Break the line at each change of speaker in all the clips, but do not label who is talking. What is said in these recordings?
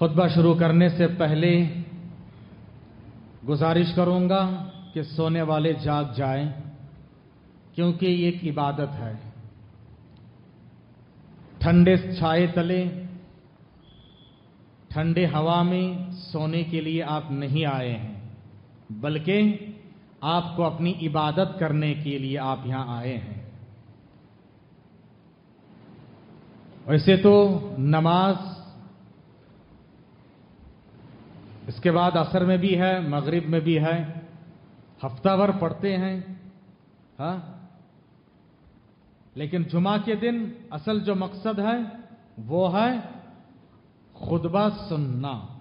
खुतबा शुरू करने से पहले गुजारिश करूँगा कि सोने वाले जाग जाएँ, क्योंकि ये एक इबादत है। ठंडे छाए तले, ठंडे हवा में सोने के लिए आप नहीं आए हैं, बल्कि आपको अपनी इबादत करने के लिए आप यहाँ आए हैं। वैसे तो नमाज़ इसके बाद असर में भी है, मगरिब में भी है। हफ़्ता भर पढ़ते हैं, हा? लेकिन जुमा के दिन असल जो मकसद है, वो है खुतबा सुनना।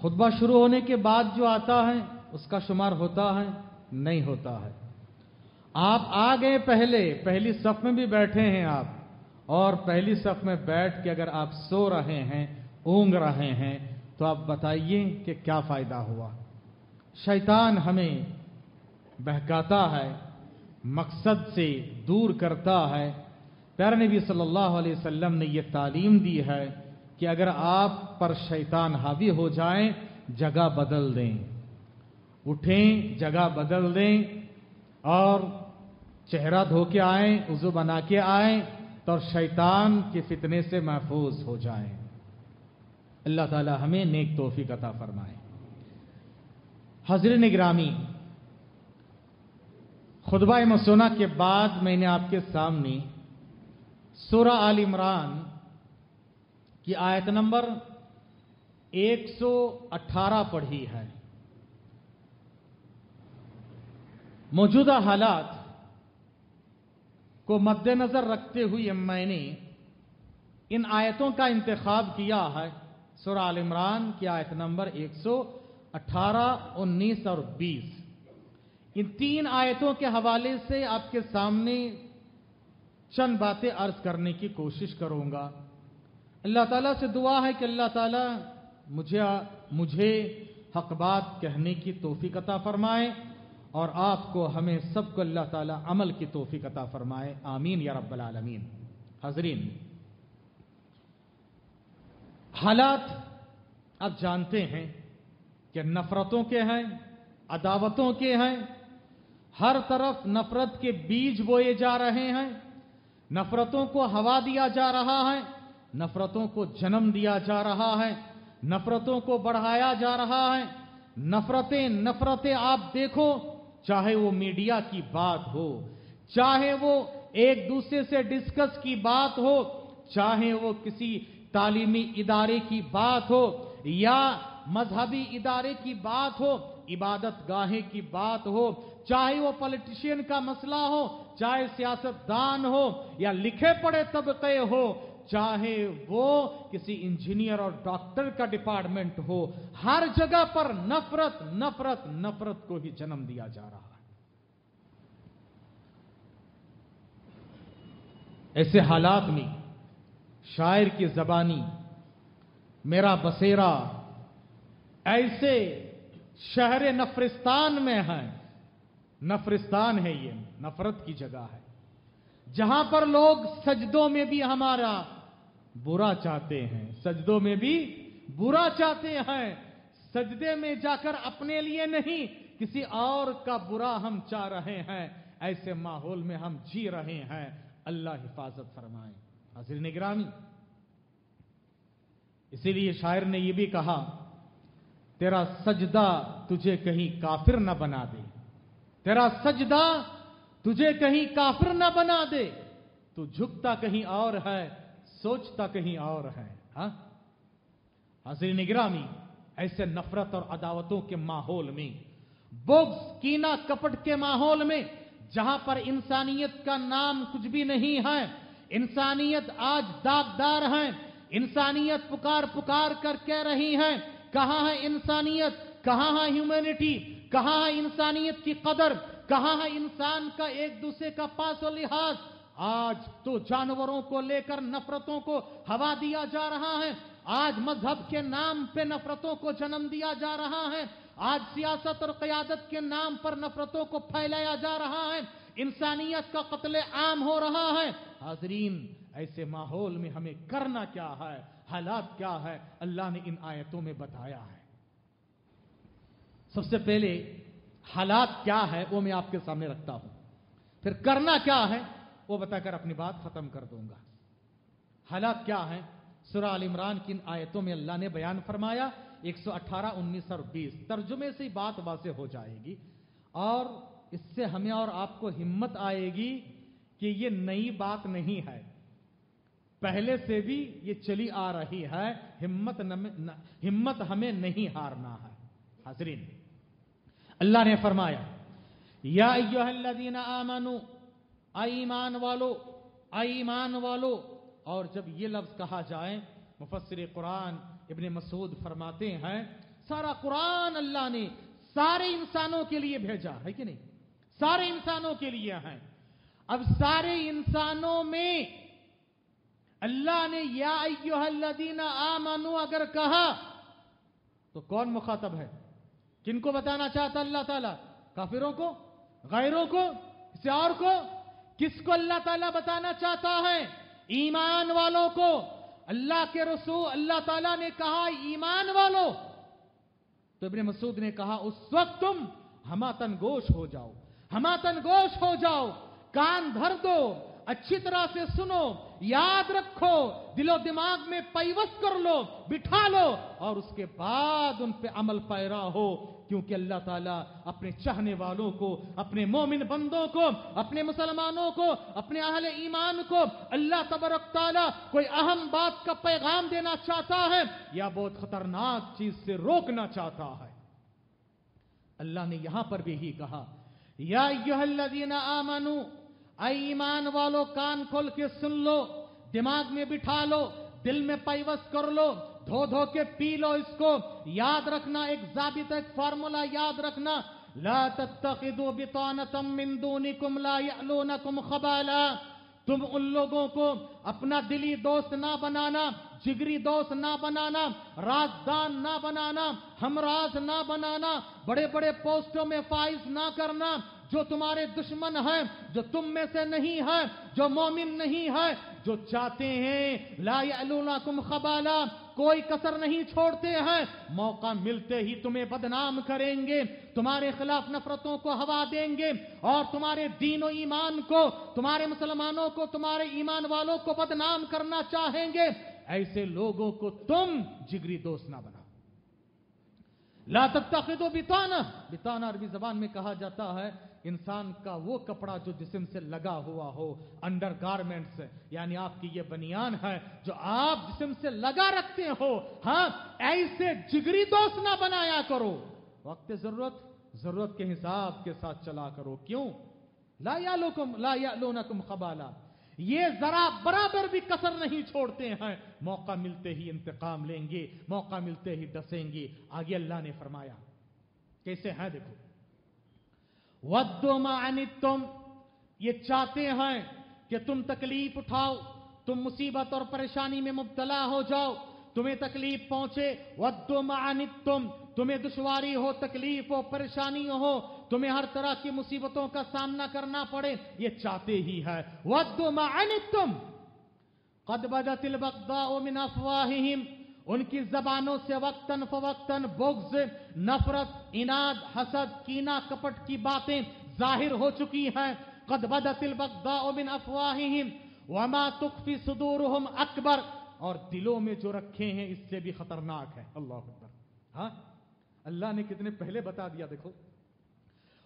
खुतबा शुरू होने के बाद जो आता है, उसका शुमार होता है, नहीं होता है। आप आ गए पहले, पहली सफ में भी बैठे हैं आप, और पहली सफ में बैठ के अगर आप सो रहे हैं ऊंग रहे हैं तो आप बताइए कि क्या फ़ायदा हुआ। शैतान हमें बहकाता है, मकसद से दूर करता है। प्यार नबी सल्लल्लाहु अलैहि वसल्लम ने यह तालीम दी है कि अगर आप पर शैतान हावी हो जाए, जगह बदल दें। उठें, जगह बदल दें और चेहरा धो के आए उजू बना के आए तो शैतान के फितने से महफूज हो जाएँ। अल्लाह ताला हमें नेक तोहफ़ी अता फरमाए। हजर निगरामी खुतबा मसोना के बाद मैंने आपके सामने सूरा आल इमरान की आयत नंबर 118 पढ़ी है। मौजूदा हालात को मद्देनजर रखते हुए मैंने इन आयतों का इंतखाब किया है। सुरा आल इमरान की आयत नंबर 18, 19 और 20 इन तीन आयतों के हवाले से आपके सामने चंद बातें अर्ज़ करने की कोशिश करूँगा। अल्लाह ताला से दुआ है कि अल्लाह ताला मुझे मुझे हक बात कहने की तोफ़ी अता फरमाए और आपको हमें सबको अल्लाह ताला अमल की तोफ़ी अता फरमाए। आमीन या रब्बल आलमीन। हाजरीन। हालात आप जानते हैं कि नफरतों के हैं, अदावतों के हैं। हर तरफ़ नफरत के बीज बोए जा रहे हैं। नफरतों को हवा दिया जा रहा है, नफरतों को जन्म दिया जा रहा है, नफरतों को बढ़ाया जा रहा है। नफरतें नफरतें आप देखो, चाहे वो मीडिया की बात हो, चाहे वो एक दूसरे से डिस्कस की बात हो, चाहे वो किसी तालीमी इदारे की बात हो या मजहबी इदारे की बात हो, इबादत गाहे की बात हो, चाहे वो पॉलिटिशियन का मसला हो, चाहे सियासतदान हो, या लिखे पढ़े तबके हो, चाहे वो किसी इंजीनियर और डॉक्टर का डिपार्टमेंट हो, हर जगह पर नफरत नफरत नफरत को ही जन्म दिया जा रहा है। ऐसे हालात में शायर की जबानी, मेरा बसेरा, ऐसे शहर नफरिस्तान में है। नफरिस्तान है ये, नफरत की जगह है। जहाँ पर लोग सजदों में भी हमारा बुरा चाहते हैं, सजदों में भी बुरा चाहते हैं, सजदे में जाकर अपने लिए नहीं, किसी और का बुरा हम चाह रहे हैं, ऐसे माहौल में हम जी रहे हैं। अल्लाह हिफाजत फरमाए। हाजिर निगरानी। इसीलिए शायर ने यह भी कहा, तेरा सजदा तुझे कहीं काफिर न बना दे। तेरा सजदा तुझे कहीं काफिर न बना दे। तू झुकता कहीं और है, सोचता कहीं और है, हा? हाजिर निगरामी ऐसे नफरत और अदावतों के माहौल में, बोग्स कीना कपट के माहौल में, जहाँ पर इंसानियत का नाम कुछ भी नहीं है इंसानियत आज दागदार है। इंसानियत पुकार पुकार कर कह रही है, कहाँ है इंसानियत? कहाँ है ह्यूमैनिटी कहाँ है इंसानियत की कदर? कहाँ है इंसान का एक दूसरे का पास और लिहाज? आज तो जानवरों को लेकर नफरतों को हवा दिया जा रहा है। आज मज़हब के नाम पे नफरतों को जन्म दिया जा रहा है। आज सियासत और क्यादत के नाम पर नफरतों को फैलाया जा रहा है। इंसानियत का कत्ले आम हो रहा है। हाजरीन ऐसे माहौल में हमें करना क्या है? हालात क्या है? अल्लाह ने इन आयतों में बताया है। सबसे पहले हालात क्या है वो मैं आपके सामने रखता हूँ। फिर करना क्या है वो बताकर अपनी बात खत्म कर दूँगा। हालात क्या है? सुरा अल इमरान की इन आयतों में अल्लाह ने बयान फरमाया 118, 19 और 20 तर्जुमे से बात वाजे हो जाएगी और इससे हमें और आपको हिम्मत आएगी कि ये नई बात नहीं है। पहले से भी ये चली आ रही है। हिम्मत न, हिम्मत हमें नहीं हारना है। हाजरीन अल्लाह ने फरमाया या अय्युहल्लदीना आमनु ईमान वालो ईमान वालो। और जब ये लफ्ज कहा जाए मुफसर कुरान इबन मसूद फरमाते हैं सारा कुरान अल्लाह ने सारे इंसानों के लिए भेजा है कि नहीं? सारे इंसानों के लिए है। अब सारे इंसानों में अल्लाह ने, या अय्युहल्लदीना आमनु, अगर कहा तो कौन मुखातब है? किनको बताना चाहता अल्लाह ताला? काफिरों को? गैरों को? किसी और को? किसको अल्लाह ताला बताना चाहता है? ईमान वालों को। अल्लाह के रसूल, अल्लाह ताला ने कहा, ईमान वालों। तो इब्ने मसूद ने कहा, उस वक्त तुम हमातन गोश हो जाओ, हमातन गोश हो जाओ कान धर दो, अच्छी तरह से सुनो, याद रखो, दिलो दिमाग में पैवस्त कर लो, बिठा लो, और उसके बाद उन पे अमल पैरा हो, क्योंकि अल्लाह ताला अपने चाहने वालों को, अपने मोमिन बंदों को, अपने मुसलमानों को, अपने अहले ईमान को, अल्लाह तबरक ताला कोई अहम बात का पैगाम देना चाहता है, या बहुत खतरनाक चीज़ से रोकना चाहता है। अल्लाह ने यहाँ पर भी ही कहा, या युहल्लदीना आमनु ईमान वालों, कान खोल के सुन लो, दिमाग में बिठा लो, दिल में पैवस कर लो, धो धो के पी लो इसको। याद रखना एक जाबित, एक फार्मूला याद रखना। ला तत्तखिदु बितानतम मिन दूनिकुम ला खबाला। तुम उन लोगों को अपना दिली दोस्त ना बनाना, जिगरी दोस्त ना बनाना, राजदान ना बनाना, हमराज ना बनाना बड़े बड़े पोस्टों में फाइज ना करना जो तुम्हारे दुश्मन हैं, जो तुम में से नहीं है, जो मोमिन नहीं है, जो चाहते हैं, ला कुम खबाला, कोई कसर नहीं छोड़ते हैं। मौका मिलते ही तुम्हें बदनाम करेंगे, तुम्हारे खिलाफ नफरतों को हवा देंगे, और तुम्हारे दीन और ईमान को, तुम्हारे मुसलमानों को, तुम्हारे ईमान वालों को बदनाम करना चाहेंगे। ऐसे लोगों को तुम जिगरी दोस्त ना बना ला तत्तखिदो बिताना। बिताना अरबी जबान में कहा जाता है, इंसान का वो कपड़ा जो जिसम से लगा हुआ हो, अंडर गारमेंट्स, यानी आपकी ये बनियान है, जो आप जिसम से लगा रखते हो हाँ ऐसे जिगरी दोस्त ना बनाया करो। वक्त ज़रूरत ज़रूरत के हिसाब के साथ चला करो। क्यों? ला या लो लोकुम ला या लोनकुम खबाला। ये जरा बराबर भी कसर नहीं छोड़ते हैं। मौका मिलते ही इंतकाम लेंगे, मौका मिलते ही डसेंगे। आगे अल्लाह ने फरमाया, कैसे हैं देखो। वद्दो तुम ये चाहते हैं कि तुम तकलीफ़ उठाओ, तुम मुसीबत और परेशानी में मुबतला हो जाओ तुम्हें तकलीफ़ पहुँचे। वद्दो तुम तुम्हें दुश्वारी हो, तकलीफ़ हो, परेशानी हो, तुम्हें हर तरह की मुसीबतों का सामना करना पड़े, ये चाहते ही है। वद्दो तुम कद बदतिल मिन अफवाहिम उनकी जबानों से वक्तन फवक्तन बुग्ज, नफरत, इनाद, हसद, कीना, कपट की बातें ज़ाहिर हो चुकी हैं। कद बदतिल मिन अफवाहिम वमा तुखफी सुदूरहुम अकबर और दिलों में जो रखे हैं इससे भी खतरनाक है। अल्लाह अकबर। हाँ? अल्लाह ने कितने पहले बता दिया देखो।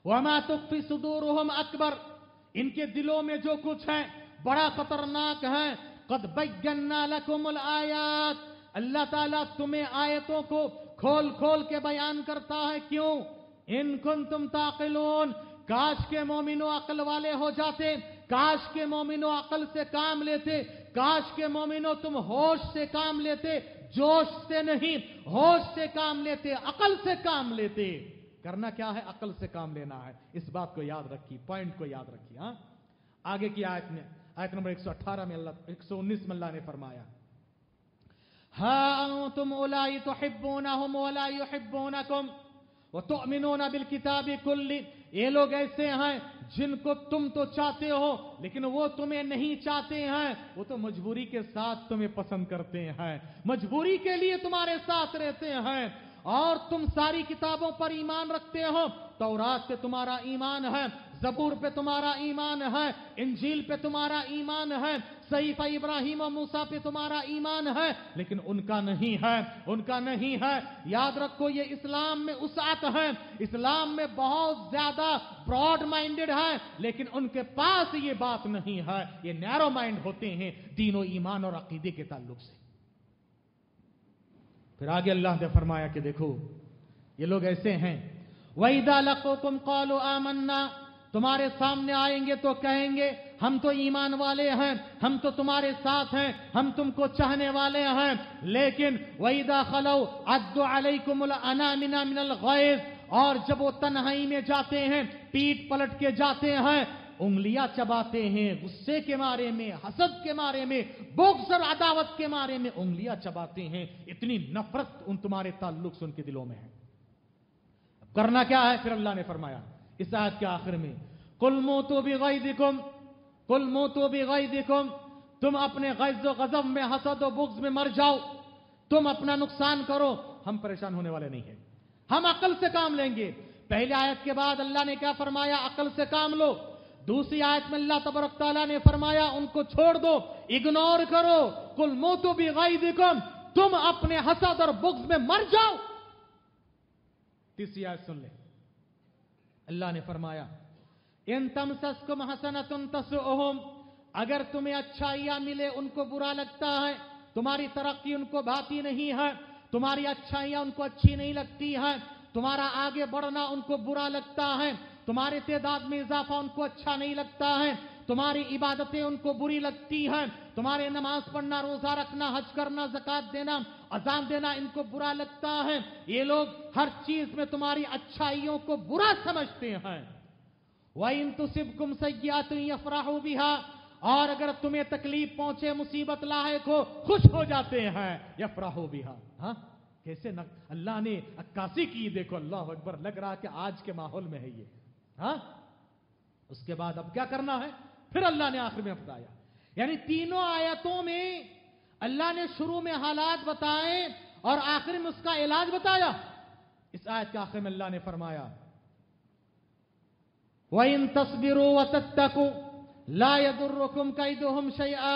वमा तुफी सुदूर अकबर। इनके दिलों में जो कुछ है बड़ा खतरनाक है। कद बैगन्ना लकुमुल आयात। अल्लाह ताला तुम्हें आयतों को खोल खोल के बयान करता है। क्यों? इन कुन तुम ताकिलोन। काश के मोमिनो अकल वाले हो जाते काश के मोमिनो अकल से काम लेते काश के मोमिनो तुम होश से काम लेते, जोश से नहीं, होश से काम लेते, अकल से काम लेते। करना क्या है? अकल से काम लेना है। इस बात को याद रखी पॉइंट को याद रखी हाँ? आगे की आयत में, आयत नंबर 118 में अल्लाह 119 में अल्लाह ने फरमाया हाँ तुम ओलाई तो हिब्बोना हम ओलाई हिब्बोना कुम वो तो बिल किताबी कुल्ली ये लोग ऐसे हैं जिनको तुम तो चाहते हो, लेकिन वो तुम्हें नहीं चाहते हैं। वो तो मजबूरी के साथ तुम्हें पसंद करते हैं। मजबूरी के लिए तुम्हारे साथ रहते हैं। और तुम सारी किताबों पर ईमान रखते हो, तौरात से तुम्हारा ईमान है। जबूर पे तुम्हारा ईमान है, इंजील पे तुम्हारा ईमान है, सईफा इब्राहिम और मूसा पे तुम्हारा ईमान है, लेकिन उनका नहीं है, उनका नहीं है। याद रखो, ये इस्लाम में उसात है। इस्लाम में बहुत ज़्यादा ब्रॉड माइंडेड है, लेकिन उनके पास ये बात नहीं है। ये नैरो माइंड होते हैं तीनों ईमान और अकीदे के ताल्लुक से। फिर आगे अल्लाह ने फरमाया कि देखो, ये लोग ऐसे हैं। वहीदा लको तुम कौलो आमन्ना तुम्हारे सामने आएँगे तो कहेंगे, हम तो ईमान वाले हैं, हम तो तुम्हारे साथ हैं, हम तुमको चाहने वाले हैं। लेकिन वहीदा खलो अद्दो अलैकुमुल अनामिना मिनल गैज और जब वो तन्हाई में जाते हैं, पीठ पलट के जाते हैं, उंगलियाँ चबाते हैं, गुस्से के मारे में, हसद के मारे में, बोक्स और अदावत के मारे में उंगलियाँ चबाते हैं। इतनी नफरत उन तुम्हारे ताल्लुक से उनके दिलों में है। करना क्या है? फिर अल्लाह ने फरमाया इस आयत के आखिर में। कुल मो तो भी गई दिकुम कुल मो तो भी गई दिकुम तुम अपने गैज गजब में, हसद बुग्ज में मर जाओ। तुम अपना नुकसान करो, हम परेशान होने वाले नहीं है। हम अकल से काम लेंगे। पहले आयत के बाद अल्लाह ने क्या फरमाया? अकल से काम लो। दूसरी आयत में अल्लाह तबरक ताला ने फरमाया, उनको छोड़ दो, इग्नोर करो। कुल मोतो भी गई दिकुम तुम अपने हसद और बुग्ज में मर जाओ। तीसरी आयत सुन ले। अल्लाह ने फरमाया, इन तम सस्कुम हसन तुम तसम अगर तुम्हें अच्छाइयाँ मिले, उनको बुरा लगता है, तुम्हारी तरक्की उनको भाती नहीं है, तुम्हारी अच्छाइयाँ उनको अच्छी नहीं लगती है, तुम्हारा आगे बढ़ना उनको बुरा लगता है, तुम्हारे तेदाद में इजाफा उनको अच्छा नहीं लगता है तुम्हारी इबादतें उनको बुरी लगती हैं। तुम्हारे नमाज़ पढ़ना, रोजा रखना, हज करना, जक़ात देना, अजान देना इनको बुरा लगता है। ये लोग हर चीज़ में तुम्हारी अच्छाइयों को बुरा समझते हैं। वह इन तुसिबकुम सयात यफराहू बिहा। और अगर तुम्हें तकलीफ़ पहुँचे, मुसीबत लायक हो, खुश हो जाते हैं। यफराहू बिहा। हाँ? कैसे न अल्लाह ने अक्कासी की। देखो, अल्लाह अकबर, लग रहा कि आज के माहौल में है ये। हाँ? उसके बाद अब क्या करना है? फिर अल्लाह ने आखिर में बताया यानी तीनों आयतों में अल्लाह ने शुरू में हालात बताए और आखिर में उसका इलाज बताया। इस आयत के आखिर में अल्लाह ने फरमाया वह इन तस्वीरों व तत्तको, ला यदुर्रकुम कैदुहुम शैआ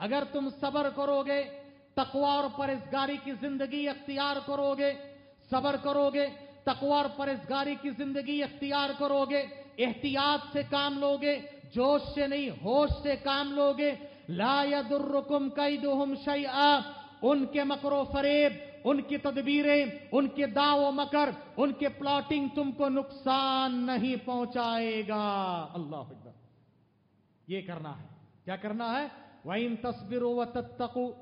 अगर तुम सबर करोगे, तकवा और परेजगारी की ज़िंदगी अख्तियार करोगे, सबर करोगे, तकवा और परेजगारी की ज़िंदगी अख्तियार करोगे, एहतियात से काम लोगे जोश से नहीं, होश से काम लोगे। ला यदुर्रकुम कैदुहुम शैआ उनके मकरो फरेब, उनकी तदबीरें, उनके दाव मकर, उनके प्लॉटिंग तुमको नुकसान नहीं पहुंचाएगा। अल्लाह ये करना है। क्या करना है? वह इन तस्वीरों व तत्तकू।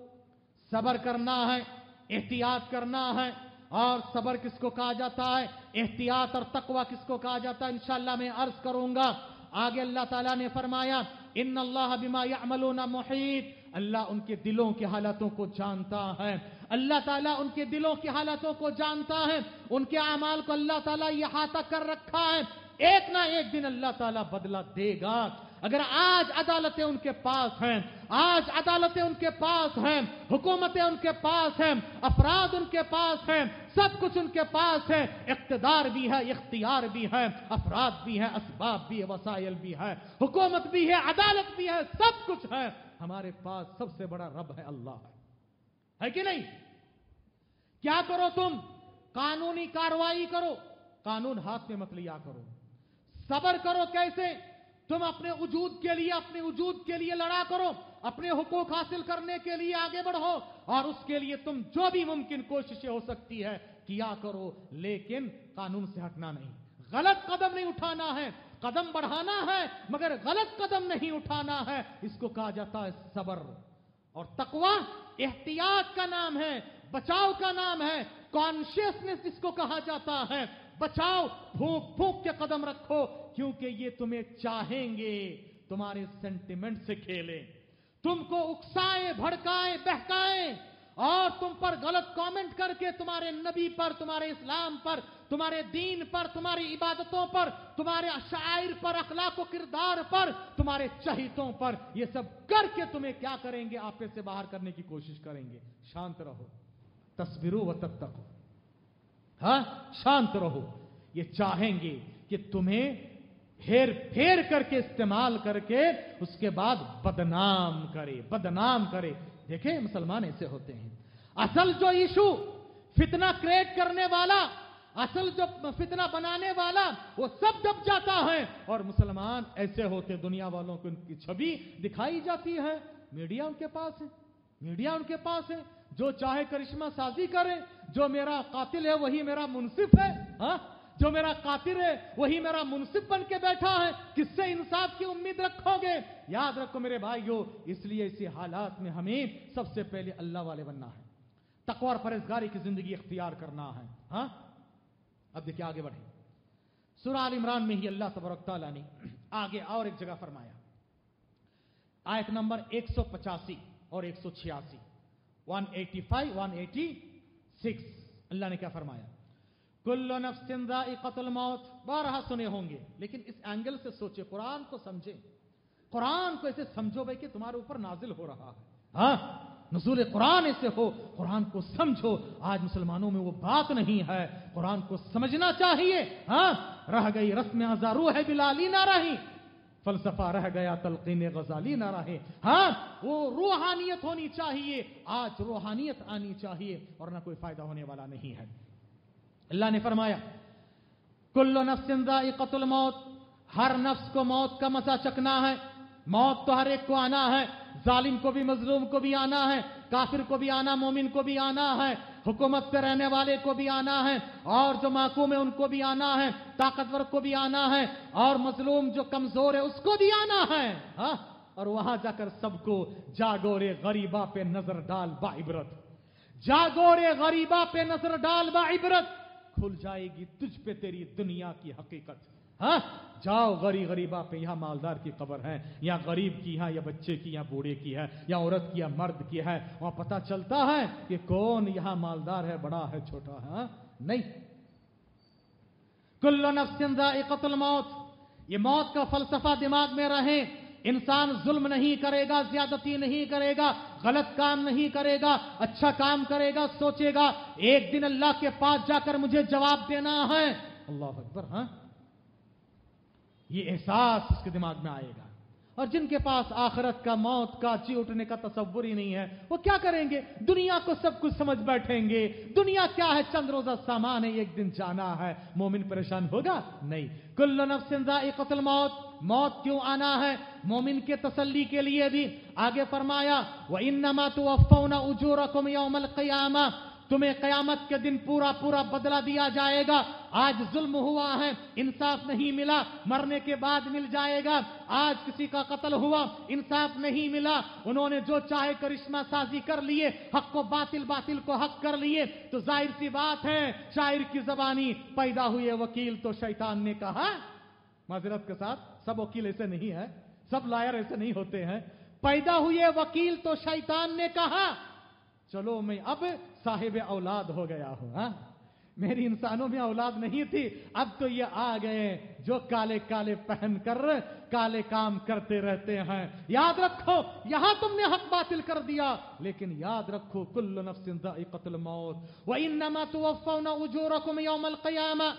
सबर करना है, एहतियात करना है। और सबर किसको कहा जाता है? एहतियात और तकवा किसको कहा जाता है? इंशाला मैं अर्ज़ करूँगा। आगे अल्लाह ताला ने फरमाया इन अल्लाह बिमा यमलोना मुहित। अल्लाह उनके दिलों की हालातों को जानता है। अल्लाह ताला उनके दिलों की हालातों को जानता है। उनके अमाल को अल्लाह ताला यहाँ कर रखा है। एक ना एक दिन अल्लाह ताला बदला देगा। अगर आज अदालतें उनके पास हैं, आज अदालतें उनके पास हैं, हुकूमतें उनके पास हैं, अपराध उनके पास हैं सब कुछ उनके पास है। इकतदार भी है इख्तियार भी है अफराद भी है असबाब भी है वसाइल भी है हुकूमत भी है अदालत भी है सब कुछ है। हमारे पास सबसे बड़ा रब है अल्लाह है, है कि नहीं? क्या करो तुम? कानूनी कार्रवाई करो। कानून हाथ में मत लिया करो। सबर करो कैसे? तुम अपने वजूद के लिए अपने वजूद के लिए लड़ा करो। अपने हुकूक हासिल करने के लिए आगे बढ़ो। और उसके लिए तुम जो भी मुमकिन कोशिशें हो सकती है, किया करो, लेकिन कानून से हटना नहीं। गलत कदम नहीं उठाना है, कदम बढ़ाना है, मगर गलत कदम नहीं उठाना है। इसको कहा जाता है सबर। और तकवा, एहतियात का नाम है, बचाव का नाम है कॉन्शियसनेस इसको कहा जाता है। बचाओ फूक फूक के कदम रखो, क्योंकि ये तुम्हें चाहेंगे, तुम्हारे सेंटिमेंट से खेले। तुमको उकसाए, भड़काए, बहकाए, और तुम पर गलत कमेंट करके तुम्हारे नबी पर, तुम्हारे इस्लाम पर, तुम्हारे दीन पर, तुम्हारी इबादतों पर, तुम्हारे शायर पर, अखलाक किरदार पर, तुम्हारे चहितों पर, ये सब करके तुम्हें क्या करेंगे? आपे से बाहर करने की कोशिश करेंगे। शांत रहो। तस्वीरों व तब तक हाँ? शांत रहो। ये चाहेंगे कि तुम्हें हेर फेर करके इस्तेमाल करके उसके बाद बदनाम करे बदनाम करे। देखे, मुसलमान ऐसे होते हैं। असल जो इशू फितना क्रिएट करने वाला, असल जो फितना बनाने वाला, वो सब दब जाता है और मुसलमान ऐसे होते, दुनिया वालों को उनकी छवि दिखाई जाती है। मीडिया उनके पास है। मीडिया उनके पास है। जो चाहे करिश्मा साजी करे, जो मेरा कातिल है, वही मेरा मुनसिफ है। हा? जो मेरा कातिर है, वही मेरा मुनसिब बन के बैठा है। किससे इंसाफ की उम्मीद रखोगे? याद रखो मेरे भाइयों, इसलिए इसी हालात में हमें सबसे पहले अल्लाह वाले बनना है। तकवर फरेजगारी की ज़िंदगी इख्तियार करना है। हा? अब देखिए आगे बढ़े। सुराल इमरान में ही अल्लाह तबरक ने आगे और एक जगह फरमाया। आयत नंबर एक सौ पचासी और एक सौ छियासी। One eighty five, one eighty six. Allah ने क्या फरमाया? कुल्लो नफ्सिन मौत, बारहा सुने होंगे। लेकिन इस एंगल से सोचे, कुरान को समझे। कुरान को ऐसे समझो भाई कि तुम्हारे ऊपर नाजिल हो रहा है। हाँ नजूल कुरान ऐसे हो, कुरान को समझो। आज मुसलमानों में वो बात नहीं है। कुरान को समझना चाहिए। हाँ रह गई रस्म आजारू है बिलाली ना रही। फलसफा रह गया, तलकीन गजाली ना रहे। हाँ वो रूहानियत होनी चाहिए। आज रूहानियत आनी चाहिए, और ना कोई फ़ायदा होने वाला नहीं है। अल्लाह ने फरमाया, कुल्लो नफ्सिन मौत, हर नफ्स को मौत का मसा चकना है, मौत तो हर एक को आना है, जालिम को भी, मजलूम को भी आना है, काफिर को भी आना, मोमिन को भी आना है, हुकूमत पे रहने वाले को भी आना है, और जो माकूम है उनको भी आना है, ताकतवर को भी आना है, और मजलूम जो कमज़ोर है उसको भी आना है हा? और वहाँ जाकर सबको जागोरे गरीबा पे नज़र डाल बा बाइबरत जागोरे गरीबा पे नज़र डाल बाइबरत खुल जाएगी तुझ पे तेरी दुनिया की हकीकत। हाँ? जाओ गरीब गरीबा पे यहाँ मालदार की कब्र है या गरीब की है या बच्चे की या बूढ़े की है या औरत की या मर्द की है, वहाँ पता चलता है कि कौन यहाँ मालदार है, बड़ा है, छोटा है हाँ? नहीं। कुल्लो नफ्सिन मौत। ये मौत का फलसफा दिमाग में रहे। इंसान जुल्म नहीं करेगा, ज्यादती नहीं करेगा, गलत काम नहीं करेगा अच्छा काम करेगा, सोचेगा, एक दिन अल्लाह के पास जाकर मुझे जवाब देना है। अल्लाह अकबर हाँ? ये एहसास उसके दिमाग में आएगा। और जिनके पास आखरत का मौत का जी उठने का तस्वुर ही नहीं है, वो क्या करेंगे? दुनिया को सब कुछ समझ बैठेंगे। दुनिया क्या है? चंद रोजा सामान है, एक दिन जाना है। मोमिन परेशान होगा? नहीं। कुल्ल नफसिंदा कतल मौत। मौत क्यों आना है? मोमिन के तसल्ली के लिए भी। आगे फरमाया वह इन नमा तो अफौना उजूर यौमल कयामा। तुम्हें कयामत के दिन पूरा पूरा बदला दिया जाएगा। आज जुल्म हुआ है, इंसाफ नहीं मिला, मरने के बाद मिल जाएगा। आज किसी का कत्ल हुआ, इंसाफ नहीं मिला। उन्होंने जो चाहे करिश्मा साजी कर लिए, हक को बातिल बातिल को हक कर लिए तो ज़ाहिर सी बात है, शायर की जबानी पैदा हुए वकील तो शैतान ने कहा। माजरत के साथ, सब वकील ऐसे नहीं है, सब लायर ऐसे नहीं होते हैं। पैदा हुए वकील तो शैतान ने कहा। चलो मैं अब साहिब औलाद हो गया हूँ, हा? मेरी इंसानों में औलाद नहीं थी। अब तो ये आ गए जो काले काले पहन कर काले काम करते रहते हैं। याद रखो, यहाँ तुमने हक बातिल कर दिया, लेकिन याद रखो, कुल्ल मौत। व इन्नमा तुवफ़ौना उजूरकुम यौमल क़यामा।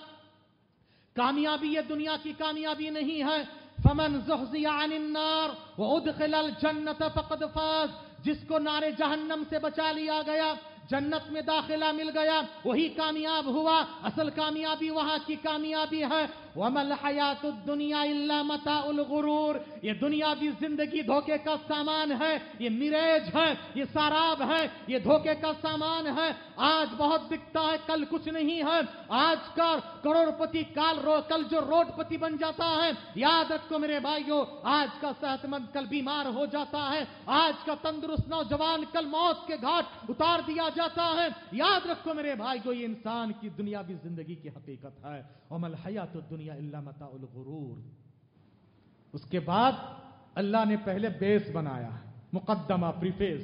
कामयाबी ये दुनिया की कामयाबी नहीं है। फमन जुहजिया अनिन्नार व उदखिलल जन्नत फकद फाज। जिसको नारे जहन्नम से बचा लिया गया जन्नत में दाखिला मिल गया वही कामयाब हुआ असल कामयाबी वहाँ की कामयाबी है। वमल हयात दुनिया इल्ला मता गुरूर ये दुनियावी ज़िंदगी धोखे का सामान है ये मिरेज है ये साराब है ये धोखे का सामान है आज बहुत दिखता है कल कुछ नहीं है आज का करोड़पति काल रो कल जो रोडपति बन जाता है याद रखो मेरे भाइयों आज का सेहतमंद कल बीमार हो जाता है आज का तंदुरुस्त नौजवान कल मौत के घाट उतार दिया जाता है याद रखो मेरे भाई भाइयों ये इंसान की दुनियावी ज़िंदगी की हकीकत है अमल हयात दुनिया इल्ला गुरूर। उसके बाद अल्लाह ने पहले बेस बनाया मुकदमा प्रीफेस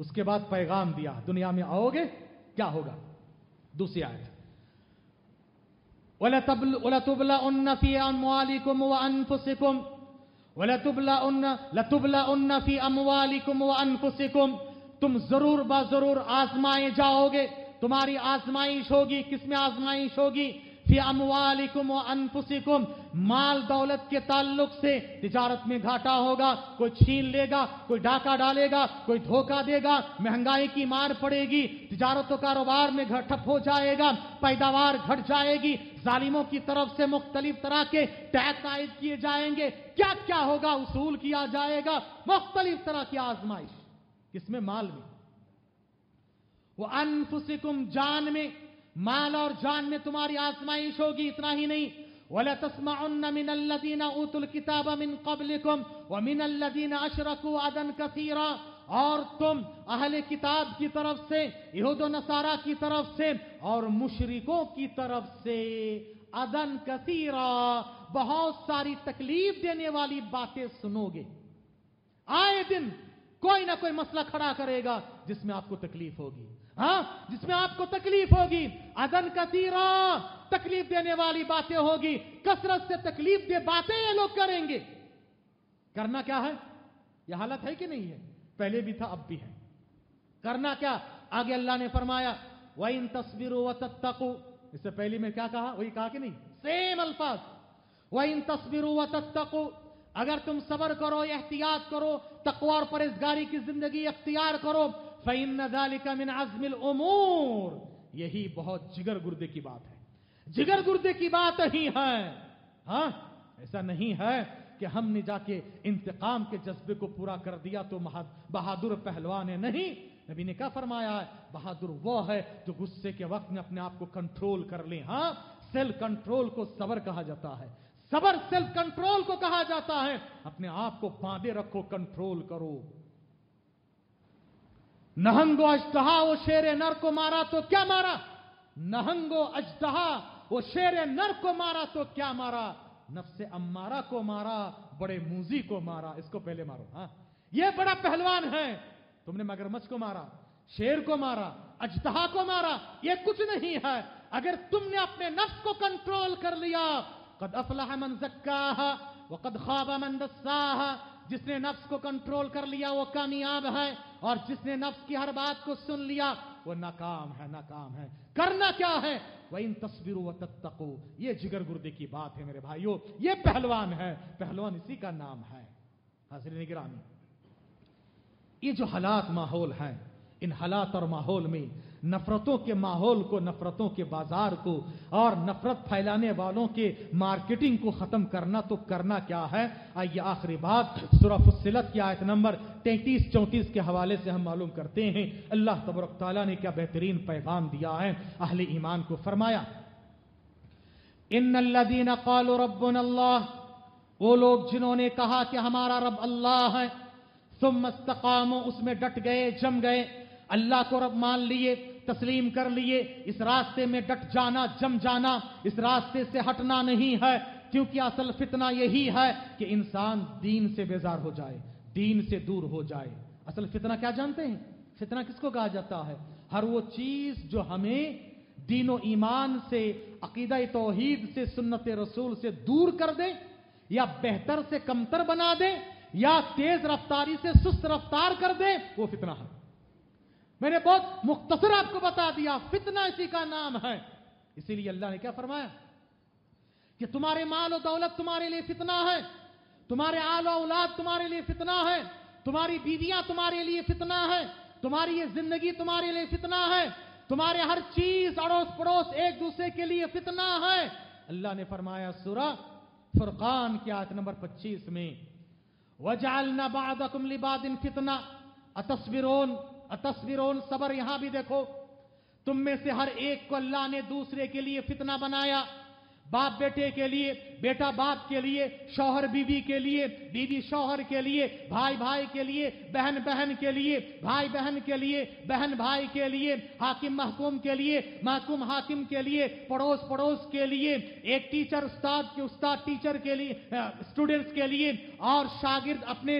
उसके बाद पैगाम दिया, दुनिया में आओगे, क्या होगा? दूसरी आयत। तुम ज़रूर बा ज़रूर आजमाए जाओगे। तुम्हारी आजमाइश होगी, किसमें आजमाइश होगी? अनफुसिकुम। माल दौलत के ताल्लुक से तिजारत में घाटा होगा, कोई छीन लेगा, कोई डाका डालेगा, कोई धोखा देगा, महँगाई की मार पड़ेगी, तिजारत कारोबार में ठप हो जाएगा, पैदावार घट जाएगी, जालिमों की तरफ़ से मुख्तलिफ़ तरह के टैक्स आयद किए जाएँगे। क्या क्या होगा? उसूल किया जाएगा। मुख्तलिफ़ तरह की आजमाइश। किसमें? माल में। वो अनफुसिकुम, जान में। माल और जान में तुम्हारी आजमाइश होगी, इतना ही नहीं। वला तस्माउन्न मिन अल्लदीना उतुल किताब मिन कबलिकुम व मिन अल्लदीना अशरकू अदन कसीरा। और तुम अहले किताब की तरफ़ से, यहूद नसारा की तरफ़ से और मुशरिकों की तरफ़ से अदन कसीरा, बहुत सारी तकलीफ़ देने वाली बातें सुनोगे। आए दिन कोई ना कोई मसला खड़ा करेगा जिसमें आपको तकलीफ़ होगी। हाँ जिसमें आपको तकलीफ़ होगी, अदन कसीरा तकलीफ़ देने वाली बातें होगी, कसरत से तकलीफ़ दे बातें ये लोग करेंगे। करना क्या है? यह हालत है कि नहीं है? पहले भी था, अब भी है। करना क्या? आगे अल्लाह ने फरमाया वह इन तस्वीरों व तत्तको। इससे पहले में क्या कहा? वही कहा कि नहीं? सेम अल्फाज। वह इन तस्वीरों व तत्तको। अगर तुम सबर करो, एहतियात करो, तकवा और परेजगारी की ज़िंदगी अख्तियार करो फ़ैन का मिन अजमिल उमूर यही बहुत जिगर गुर्दे की बात है। जिगर गुर्दे की बात ही है। हा? ऐसा नहीं है कि हमने जाके इंतकाम के जज्बे को पूरा कर दिया तो बहादुर पहलवान है। नहीं। नबी ने क्या फरमाया है? बहादुर वो है जो गुस्से के वक्त में अपने आप को कंट्रोल कर ले। हाँ? सेल्फ कंट्रोल को सबर कहा जाता है। सबर सेल्फ कंट्रोल को कहा जाता है। अपने आप को बांधे रखो, कंट्रोल करो। नहंगो अजतहा वो शेर नर को मारा तो क्या मारा? नहंगो अजतहा वो शेर नर को मारा तो क्या मारा? नफ्से अम्मारा को मारा, बड़े मूजी को मारा। इसको पहले मारो हाँ? ये बड़ा पहलवान है। तुमने मगरमच्छ को मारा, शेर को मारा अजतहा को मारा, ये कुछ नहीं है। अगर तुमने अपने नफ्स को कंट्रोल कर लिया, कद अफलाह मन जक्का व कद ख्वाबा मन दस्साह जिसने नफ्स को कंट्रोल कर लिया, वो कामयाब है, और जिसने नफ्स की हर बात को सुन लिया, वो नाकाम है नाकाम है। करना क्या है? वह इन तस्वीरों व तत्को ये जिगर गुर्दे की बात है मेरे भाइयों। ये पहलवान है। पहलवान इसी का नाम है। हाजिर निगरानी। ये जो हालात माहौल हैं, इन हालात और माहौल में नफरतों के माहौल को, नफरतों के बाज़ार को और नफरत फैलाने वालों के मार्केटिंग को खत्म करना तो करना क्या है? आइए आखिरी बात सुरफुसिलत की आयत नंबर तैतीस, चौंतीस के हवाले से हम मालूम करते हैं, अल्लाह तबरक ताला ने क्या बेहतरीन पैगाम दिया है, अहले ईमान को फरमाया इन अल्लादीन कालो रब्बन अल्लाह वो लोग जिन्होंने कहा कि हमारा रब अल्लाह है तुम मस्तकामो उसमें डट गए, जम गए, अल्लाह को रब मान लिए तस्लीम कर लिए, इस रास्ते में डट जाना, जम जाना, इस रास्ते से हटना नहीं है, क्योंकि असल फितना यही है कि इंसान दीन से बेजार हो जाए, दीन से दूर हो जाए। असल फितना क्या जानते हैं? फितना किसको कहा जाता है? हर वो चीज़ जो हमें दीनो ईमान से, अकीदा तोहीद से, सुन्नत रसूल से दूर कर दे, या बेहतर से कमतर बना दे, या तेज रफ्तारी से सुस्त रफ्तार कर दे, वो फितना है। मैंने बहुत मुख्तसर आपको बता दिया, फितना इसी का नाम है। इसीलिए अल्लाह ने क्या फरमाया? कि तुम्हारे माल और दौलत तुम्हारे लिए फितना है, तुम्हारे आल औलाद तुम्हारे लिए फितना है, तुम्हारी बीवियाँ तुम्हारे लिए फितना है, तुम्हारी ये ज़िंदगी तुम्हारे लिए फितना है, तुम्हारे हर चीज़ अड़ोस पड़ोस एक दूसरे के लिए फितना है। अल्लाह ने फरमाया सुरा फुरकान की आयत नंबर 25 में वजाल नबादकुम फितना अतस्विरोन तस्वीरों सबर, यहाँ भी देखो। तुम में से हर एक को अल्लाह ने दूसरे के लिए फितना बनाया, बाप बेटे के लिए बेटा बाप के लिए शौहर बीवी के लिए बीवी शौहर के लिए भाई भाई के लिए बहन बहन के लिए भाई बहन के लिए बहन भाई के लिए हाकिम महकुम के लिए महकुम हाकिम के लिए पड़ोस पड़ोस के लिए एक टीचर उस्ताद के उस्ताद टीचर के लिए स्टूडेंट्स के लिए और शागिर्द अपने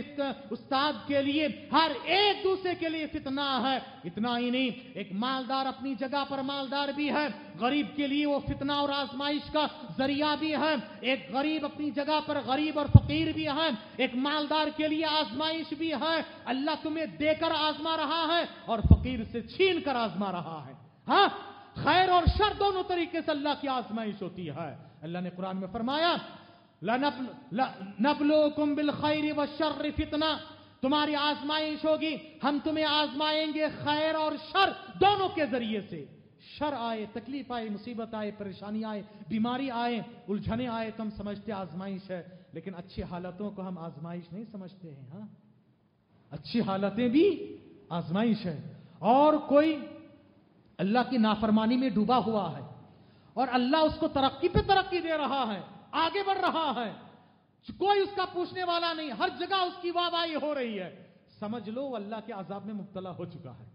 उस्ताद के लिए हर एक दूसरे के लिए फितना है इतना ही नहीं एक मालदार अपनी जगह पर मालदार भी है गरीब के लिए वो फितना और आजमाइश का ज़रिया भी है एक गरीब अपनी जगह पर गरीब और फकीर भी है, एक मालदार के लिए आजमाइश भी है। अल्लाह तुम्हें देकर आजमा रहा है और फकीर से छीन कर आजमा रहा है। हाँ? खैर और शर दोनों तरीके से अल्लाह की आजमाइश होती है। अल्लाह ने कुरान में फरमाया नबलो कुम बिल खैर व शर फितना। तुम्हारी आजमाइश होगी, हम तुम्हें आजमाएँगे खैर और शर दोनों के ज़रिए से। शर आए, तकलीफ़ आए, मुसीबत आए, परेशानी आए, बीमारी आए, उलझने आए तो हम समझते आजमाइश है। लेकिन अच्छी हालतों को हम आजमाइश नहीं समझते हैं हाँ? अच्छी हालतें भी आजमाइश है। और कोई अल्लाह की नाफरमानी में डूबा हुआ है और अल्लाह उसको तरक्की पे तरक्की दे रहा है, आगे बढ़ रहा है, कोई उसका पूछने वाला नहीं, हर जगह उसकी वाहवाही हो रही है। समझ लो, अल्लाह के अजाब में मुबतला हो चुका है।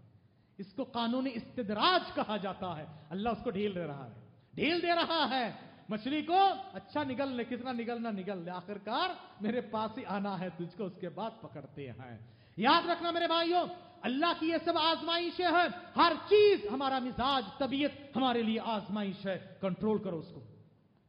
इसको कानूनी इस्तदराज कहा जाता है। अल्लाह उसको ढील दे रहा है। ढील दे रहा है। मछली को अच्छा निगल ले, कितना निगलना निगल ले। आखिरकार मेरे पास ही आना है, तुझको उसके बाद पकड़ते हैं। याद रखना मेरे भाइयों, अल्लाह की ये सब आजमाइशें हैं। हर चीज़ हमारा मिजाज, तबीयत हमारे लिए आजमाइश है। कंट्रोल करो उसको।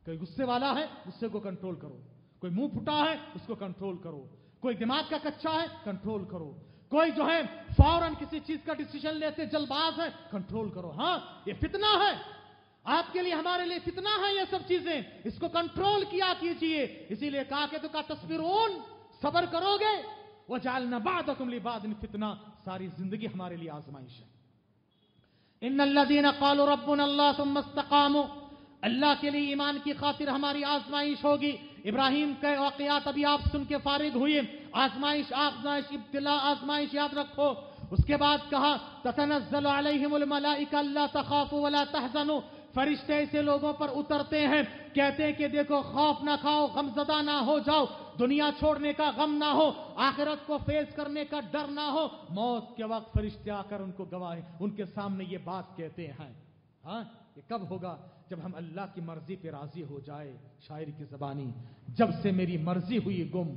कोई गुस्से वाला है, गुस्से को कंट्रोल करो। कोई मुँह फुटा है, उसको कंट्रोल करो। कोई दिमाग का कच्चा है, कंट्रोल करो। कोई जो है फ़ौरन किसी चीज़ का डिसीज़न लेते, जल्दबाज है कंट्रोल करो। हाँ ये फितना है। आपके लिए, हमारे लिए फितना है ये सब चीज़ें। इसको कंट्रोल किया कीजिए। इसीलिए कहा के तो का तस्वीर सबर करोगे। वो जाल नबाद बाद फितना। सारी ज़िंदगी हमारे लिए आजमाइश है। इन अल्लादीन कालो रब्बुन अल्लाह तुम मस्तकामो अल्लाह के लिए ईमान की खातिर हमारी आजमाइश होगी। इब्राहिम के वाकयात अभी आप सुन के फारिग हुए आजमाइश आजमाइश, इब्तला, आजमाइश, याद रखो। उसके बाद कहा तहजनु। फरिश्ते ऐसे लोगों पर उतरते हैं, कहते हैं कि देखो, खौफ ना खाओ, गमजदा ना हो जाओ। दुनिया छोड़ने का गम ना हो, आखिरत को फेस करने का डर ना हो। मौत के वक्त फरिश्ते आकर उनको गवाए उनके सामने ये बात कहते हैं। हाँ ये कब होगा? जब हम अल्लाह की मर्ज़ी पे राज़ी हो जाए, शायर की जबानी, जब से मेरी मर्ज़ी हुई गुम,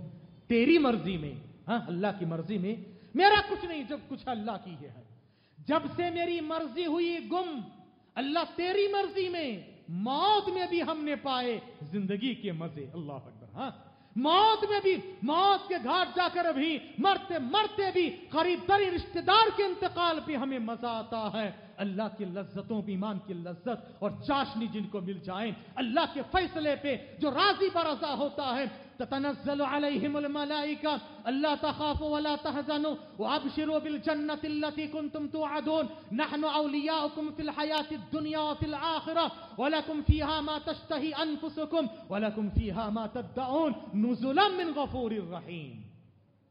तेरी मर्ज़ी में हाँ अल्लाह की मर्ज़ी में, मेरा कुछ नहीं, जब कुछ अल्लाह की है जब से मेरी मर्ज़ी हुई गुम, अल्लाह तेरी मर्ज़ी में, मौत में भी हमने पाए ज़िंदगी के मज़े, अल्लाह अकबर हाँ। मौत में भी, मौत के घाट जाकर भी मरते मरते भी करीब तरी रिश्तेदार के इंतकाल पे हमें मज़ा आता है। अल्लाह की लज्जतों ईमान की लज्जत और चाशनी जिनको मिल जाए। अल्लाह के फैसले पे जो राज़ी बरजा होता है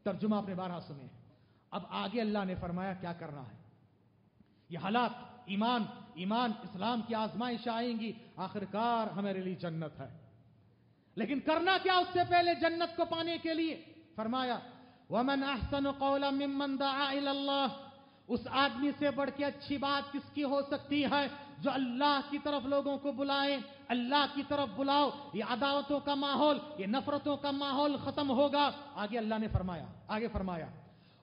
तर्जुमा आपने बारह सुने। अब आगे अल्लाह ने फरमाया, क्या करना है? ये हालात, ईमान ईमान, इस्लाम की आजमाइश आएँगी, आखिरकार हमारे लिए जन्नत है। लेकिन करना क्या उससे पहले जन्नत को पाने के लिए? फरमाया, वमन अहसन कौला उस आदमी से बढ़ के अच्छी बात किसकी हो सकती है? जो अल्लाह की तरफ़ लोगों को बुलाए, अल्लाह की तरफ़ बुलाओ, ये अदावतों का माहौल, ये नफरतों का माहौल खत्म होगा। आगे अल्लाह ने फरमाया, आगे फरमाया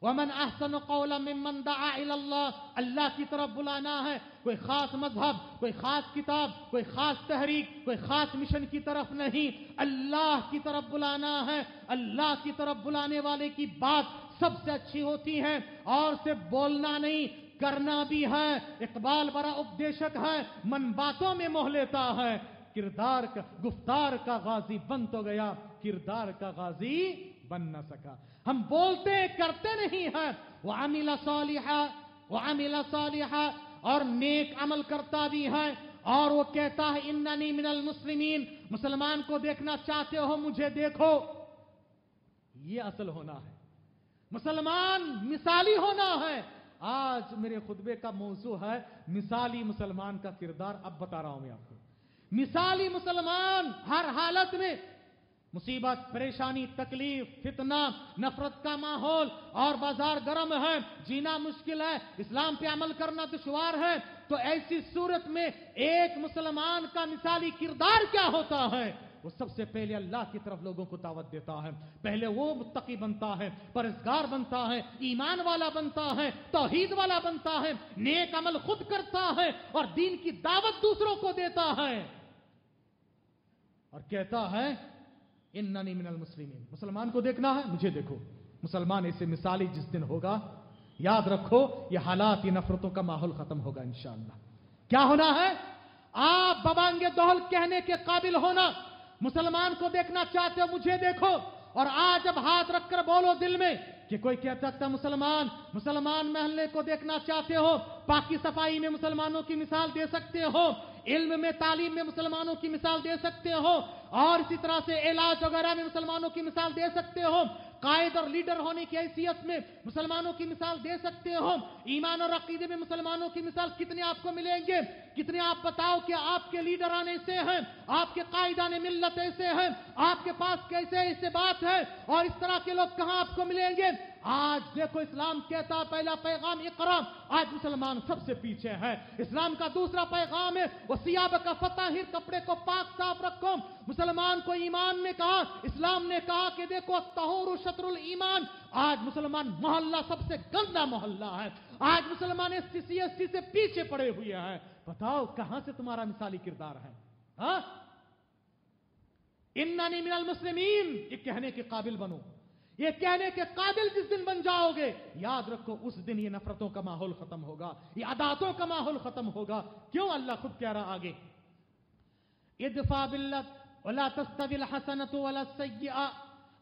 वमन अहसन कौलमन अल्लाह की तरफ़ बुलाना है कोई खास मज़हब कोई खास किताब कोई खास तहरीक कोई खास मिशन की तरफ़ नहीं अल्लाह की तरफ़ बुलाना है अल्लाह की तरफ़ बुलाने वाले की बात सबसे अच्छी होती है और सिर्फ़ बोलना नहीं करना भी है इकबाल बड़ा उपदेशक है मन बातों में मोह लेता है किरदार का गुफ्तार का गाजी बन तो गया किरदार का गाजी बन न सका हम बोलते करते नहीं हैं। वो अमिला सालिहा, वो अमिला सालिहा। और नेक अमल करता भी है। और वो कहता है, इन्नी मिनल मुस्लिमीन, मुसलमान को देखना चाहते हो, मुझे देखो। ये असल होना है। मुसलमान मिसाली होना है। आज मेरे खुतबे का मौजू है मिसाली मुसलमान का किरदार। अब बता रहा हूँ मैं आपको। मिसाली मुसलमान हर हालत में मुसीबत, परेशानी, तकलीफ़, फितना, नफरत का माहौल और बाज़ार गर्म है, जीना मुश्किल है, इस्लाम पे अमल करना दुशवार है तो ऐसी सूरत में एक मुसलमान का मिसाली किरदार क्या होता है? वो सबसे पहले अल्लाह की तरफ़ लोगों को दावत देता है। पहले वो मुत्तकी बनता है परसगार बनता है, ईमान वाला बनता है, तोहीद वाला बनता है, नेक अमल खुद करता है और दीन की दावत दूसरों को देता है। और कहता है इन ननी मिनल मुस्लिमीन। मुसलमान को देखना है, मुझे देखो। मुसलमान ऐसे मिसाली जिस दिन होगा, याद रखो, ये हालात, ये नफरतों का माहौल खत्म होगा इंशाला क्या होना है? आप बबांगे दोहल कहने के काबिल होना। मुसलमान को देखना चाहते हो, मुझे देखो। और आज जब हाथ रखकर बोलो दिल में कि कोई कह सकता मुसलमान मुसलमान महल्ले को देखना चाहते हो? पाकि सफ़ाई में मुसलमानों की मिसाल दे सकते हो? इल्म में, तालीम में मुसलमानों की मिसाल दे सकते हो? और इसी तरह से इलाज वगैरह में मुसलमानों की मिसाल दे सकते हो कायद और लीडर होने की हैसियत में मुसलमानों की मिसाल दे सकते हो ईमान और अकीदे में मुसलमानों की मिसाल कितने आपको मिलेंगे? कितने आप बताओ कि आपके लीडर आने ऐसे हैं? आपके कायदा ने मिल्लत ऐसे हैं? आपके पास कैसे ऐसे बात है? और इस तरह के लोग कहाँ आपको मिलेंगे? आज देखो इस्लाम कहता पहला पैगाम इकराम। आज मुसलमान सबसे पीछे है। इस्लाम का दूसरा पैगाम है, वो सियाब का फताहिर कपड़े को पाक साफ़ रखो। मुसलमान को ईमान ने कहा, इस्लाम ने कहा कि देखो, तहोर शत्रुल ईमान। आज मुसलमान मोहल्ला सबसे गंदा मोहल्ला है। आज मुसलमान एस से पीछे पड़े हुए हैं। बताओ, कहाँ से तुम्हारा मिसाली किरदार है? हा? इन्ना मिनल मुस्लिमीन, ये कहने के काबिल बनो। ये कहने के काबिल जिस दिन बन जाओगे, याद रखो, उस दिन ये नफरतों का माहौल खत्म होगा, ये अदातों का माहौल खत्म होगा। क्यों अल्लाह खुद कह रहा आगे? इदफा बिल्लत वला हसनत वला सय्या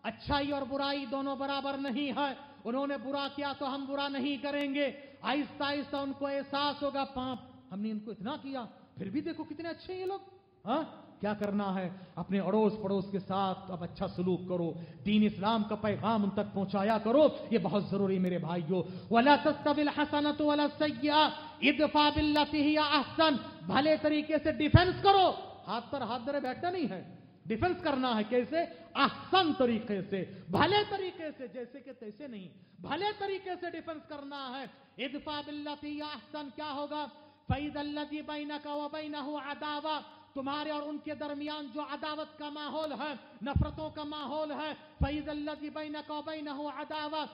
अच्छाई और बुराई दोनों बराबर नहीं है। उन्होंने बुरा किया तो हम बुरा नहीं करेंगे। आहिस्ता आहिस्ता उनको एहसास होगा, पाप। हमने इनको इतना किया, फिर भी देखो कितने अच्छे ये लोग। हाँ? क्या करना है? अपने अड़ोस पड़ोस के साथ अब अच्छा सलूक करो। दीन इस्लाम का पैगाम उन तक पहुँचाया करो। ये बहुत ज़रूरी मेरे भाइयों। वला तस्तविल हसनत वला सय्या। इदफा बिल्लती अहसन। भले तरीके से डिफेंस करो। हाथ पर हाथ धरे बैठना नहीं है। डिफेंस करना है कैसे? आसान तरीके से। भले तरीके से, जैसे कि तैसे नहीं। भले तरीके से डिफेंस करना है। इदफा बिल्लती अहसन क्या होगा? बैना का व बैना अदावा। तुम्हारे और उनके दरमियान जो अदावत का माहौल है, नफरतों का माहौल है फैज अल्लजी बैना का बैना अदावत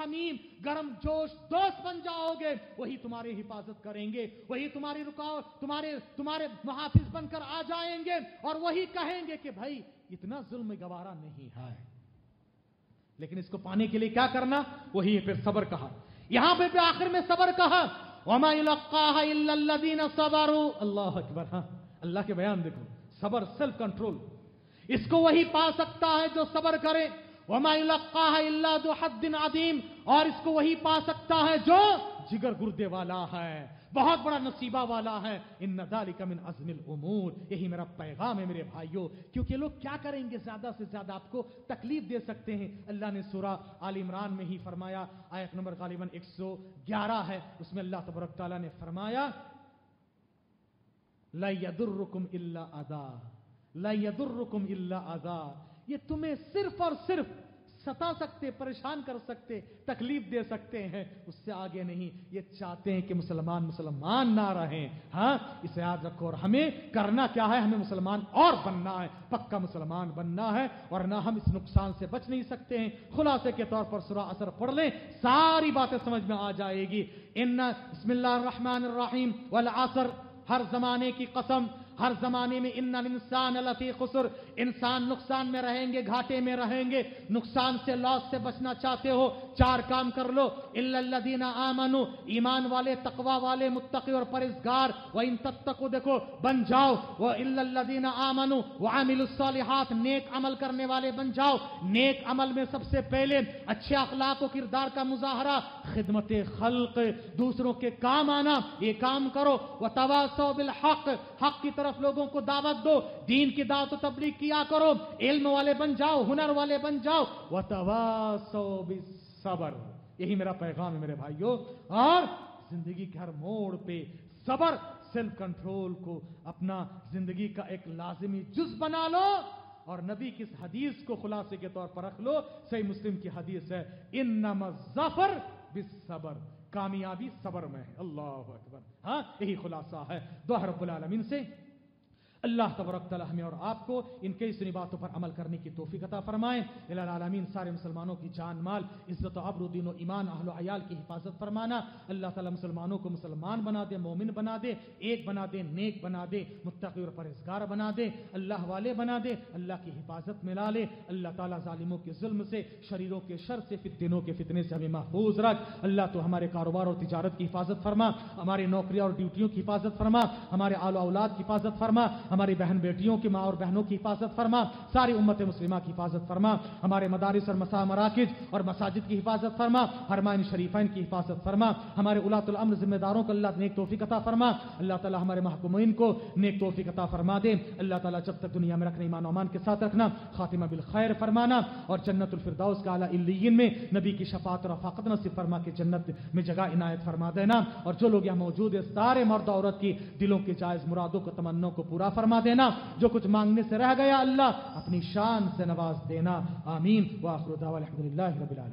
हमीम, गर्म जोश दोस्त बन जाओगे, वही तुम्हारी हिफाजत करेंगे, वही तुम्हारी रुकाव, तुम्हारे तुम्हारे मुहाफिज बनकर आ जाएँगे और वही कहेंगे कि भाई, इतना जुल्म गवारा नहीं है। लेकिन इसको पाने के लिए क्या करना? वही फिर सबर कहा। यहाँ पे भी आखिर में सबर कहा अल्लाह अकबर हाँ। अल्लाह के बयान देखो। सबर सेल्फ कंट्रोल इसको वही पा सकता है जो सबर करे। वमाइल्ला जो हद्दिन अदीम। और इसको वही पा सकता है जो जिगर गुर्दे वाला है। बहुत बड़ा नसीबा वाला है। इन नदाली अजमिल उमूर। यही मेरा पैगाम है मेरे भाइयों। क्योंकि लोग क्या करेंगे? ज़्यादा से ज़्यादा आपको तकलीफ़ दे सकते हैं। अल्लाह ने सूरा आल इमरान में ही फरमाया, आयत नंबर गालिबन 111 है। उसमें अल्लाह तबरक ताला ने फरमाया लयदुर्रुकुम इल्ला अदा लयदुर्रुकुम इल्ला अदा ये तुम्हें सिर्फ़ और सिर्फ़ सता सकते, परेशान कर सकते, तकलीफ़ दे सकते हैं। उससे आगे नहीं। ये चाहते हैं कि मुसलमान मुसलमान ना रहे। हाँ इसे याद रखो। और हमें करना क्या है? हमें मुसलमान और बनना है। पक्का मुसलमान बनना है। और ना हम इस नुकसान से बच नहीं सकते हैं। खुलासे के तौर पर सुरा असर पढ़ लें। सारी बातें समझ में आ जाएगी। इन बसमिल्लाम वल असर, हर जमाने की कसम। हर जमाने में इन इंसान लफी खुसर। इंसान नुकसान में रहेंगे, घाटे में रहेंगे। नुकसान से लॉस से बचना चाहते हो, चार काम कर लो। इल्लदीना आमनु, ईमान वाले, तकवा वाले, मुत्तकी और परिजगार व इन तत्तको देखो, बन जाओ। वो इल्लदीना आमनु, व आमिलसालिहात नेक अमल करने वाले बन जाओ। नेक अमल में सबसे पहले अच्छे अखलाक किरदार का मुजाहरा, खिदमत खल्क। दूसरों के काम आना, ये काम करो। व तवासो बिल हक हक की तरफ़ तरफ़ लोगों को दावत दो। दीन की दावत तबलीग किया करो। इल्म वाले बन जाओ, हुनर वाले बन जाओ। सबर यही मेरा पैगाम है मेरे भाइयों। और ज़िंदगी के हर मोड़ पे सबर सेल्फ कंट्रोल को अपना ज़िंदगी का एक लाजिमी जुज बना लो। और नबी किस हदीस को खुलासे के तौर पर रख लो। सही मुस्लिम की हदीस है इन नमजफर बिस सबर कामयाबी सबर में अल्लाह अकबर। हाँ यही खुलासा है। दोहरबुल आलमीन से। अल्लाह तबरक हमें और आपको इन कई सुनी बातों पर अमल करने की तोफ़ी अता फरमाएँ। आलमीन, सारे मुसलमानों की जान, माल, इज़्ज़त व ईमान, अहल की हिफाजत फरमाना। अल्लाह ताला मुसलमानों को मुसलमान बना दे, मोमिन बना दे, एक बना दे, नेक बना दे, मुत्तकी और परहेजगार बना दे, अल्लाह वाले बना दे, अल्लाह की हिफाजत में ला ले। अल्लाह ताला जालिमों के जुल्म से, शरीरों के शर से फितनों के फितने से हमें महफूज रख। अल्लाह तो हमारे कारोबार और तिजारत की हिफाजत फरमा, हमारी नौकरियाँ और ड्यूटियों की हिफाजत फरमा, हमारे आलो औलाद की हिफाजत फरमा। हमारी बहन बेटियों की माँ और बहनों की हिफाजत फरमा, सारी उम्मत मुस्लिमा की हिफाजत फरमा, हमारे मदारिस और मसा मराकज और मसाजिद की हिफाजत फरमा हरमान शरीफाइन की हिफाजत फरमा, हमारे उलातुलअमर जिम्मेदारों को अल्लाह नेक तोफ़ी कता फरमा, अल्लाह ताला हमारे महकुमिन को नेक तोफ़ी कता फरमा दे, अल्लाह ताला जब तक दुनिया में रखने ईमान अमान के साथ रखना, खातिमा बिल खैर फरमाना और जन्नतुलफिरदौस का अला इल्लीन में नबी की शफात और अफाकत नसीब फरमा के जन्नत में जगह इनायत फरमा देना और जो लोग यहाँ मौजूद है, सारे मर्द औरत की दिलों के जायज़ मुरादों को, तमन्नों को पूरा फरमा देना, जो कुछ मांगने से रह गया अल्लाह, अपनी शान से नवाज़ देना। आमीन। वाखरुद्दा